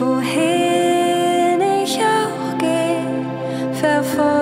wohin ich auch gehe, verfolge.